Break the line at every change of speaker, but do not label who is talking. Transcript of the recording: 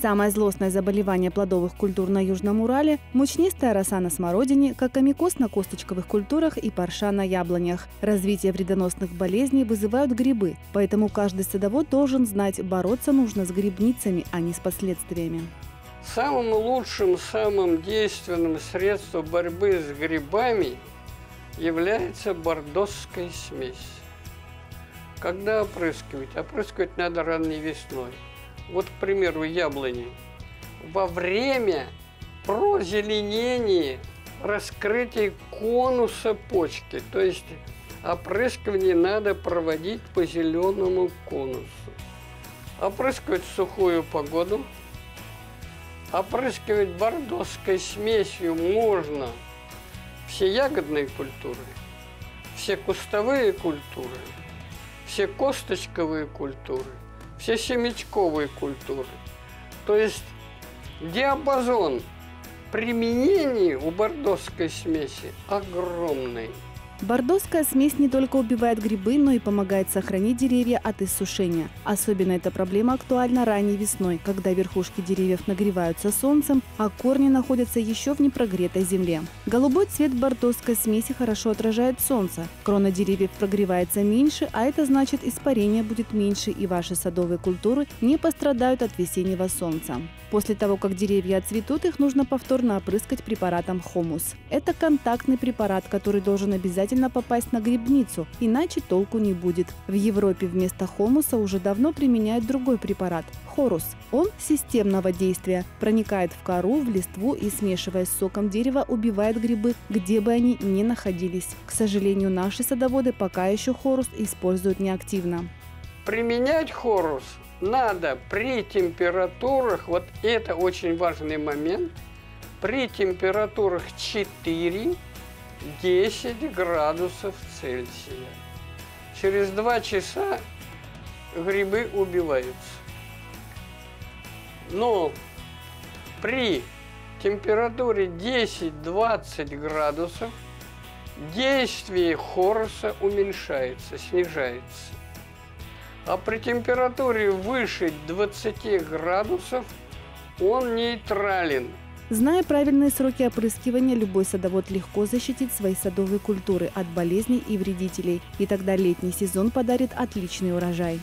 Самое злостное заболевание плодовых культур на Южном Урале – мучнистая роса на смородине, кокомикоз на косточковых культурах и парша на яблонях. Развитие вредоносных болезней вызывают грибы, поэтому каждый садовод должен знать, бороться нужно с грибницами, а не с последствиями.
Самым лучшим, самым действенным средством борьбы с грибами является бордосская смесь. Когда опрыскивать? Опрыскивать надо ранней весной – вот, к примеру, яблони, во время прозеленения, раскрытия конуса почки, то есть опрыскивание надо проводить по зеленому конусу. Опрыскивать в сухую погоду, опрыскивать бордоской смесью можно все ягодные культуры, все кустовые культуры, все косточковые культуры – все семечковые культуры. То есть диапазон применений у бордовской смеси огромный.
Бордоская смесь не только убивает грибы, но и помогает сохранить деревья от иссушения. Особенно эта проблема актуальна ранней весной, когда верхушки деревьев нагреваются солнцем, а корни находятся еще в непрогретой земле. Голубой цвет бордоской смеси хорошо отражает солнце. Крона деревьев прогревается меньше, а это значит испарение будет меньше и ваши садовые культуры не пострадают от весеннего солнца. После того, как деревья отцветут, их нужно повторно опрыскать препаратом хомус. Это контактный препарат, который должен обязательно попасть на грибницу, иначе толку не будет. В Европе вместо хомуса уже давно применяют другой препарат – хорус. Он системного действия, проникает в кору, в листву и, смешиваясь с соком дерева, убивает грибы, где бы они ни находились. К сожалению, наши садоводы пока еще хорус используют неактивно.
Применять хорус надо при температурах, вот это очень важный момент, при температурах 4-10 градусов Цельсия. Через 2 часа грибы убиваются. Но при температуре 10-20 градусов действие хороса уменьшается, снижается. А при температуре выше 20 градусов он нейтрален.
Зная правильные сроки опрыскивания, любой садовод легко защитит свои садовые культуры от болезней и вредителей. И тогда летний сезон подарит отличный урожай.